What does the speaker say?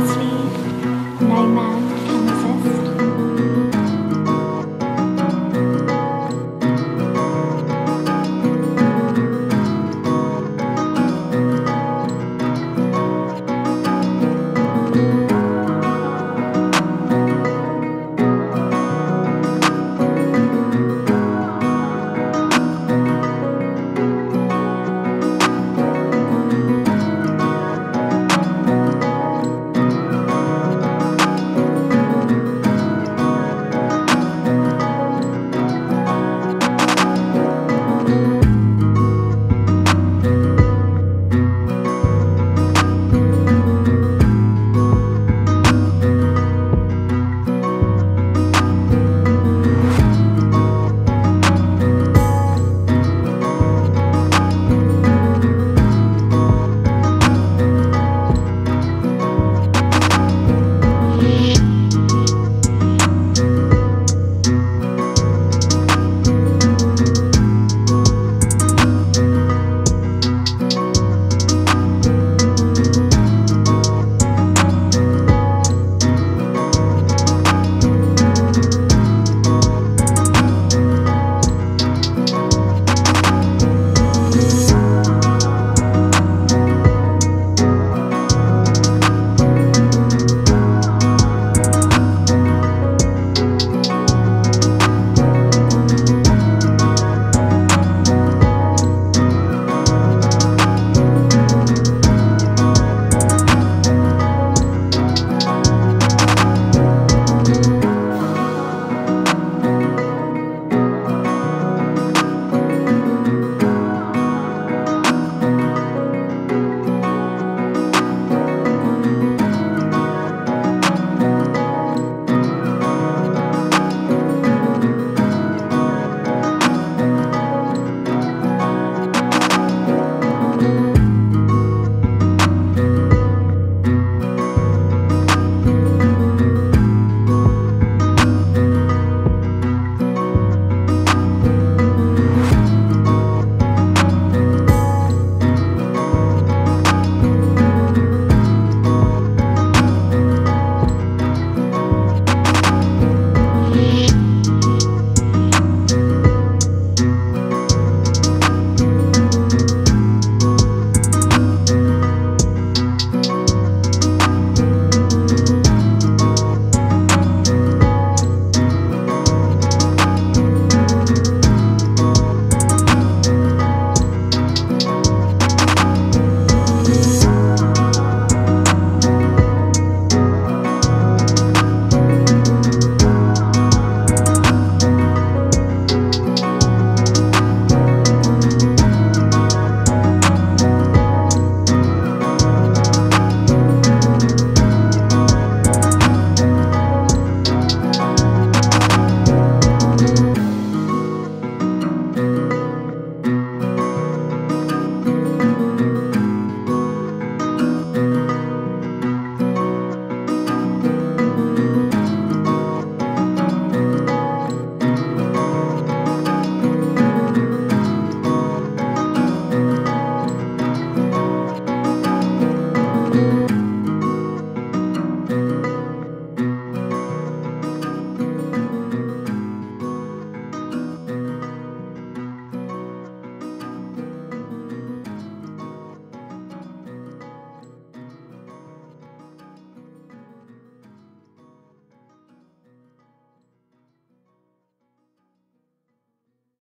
lastly, no man